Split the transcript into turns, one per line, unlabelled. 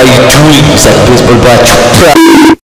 are you doing? He's like, baseball bat.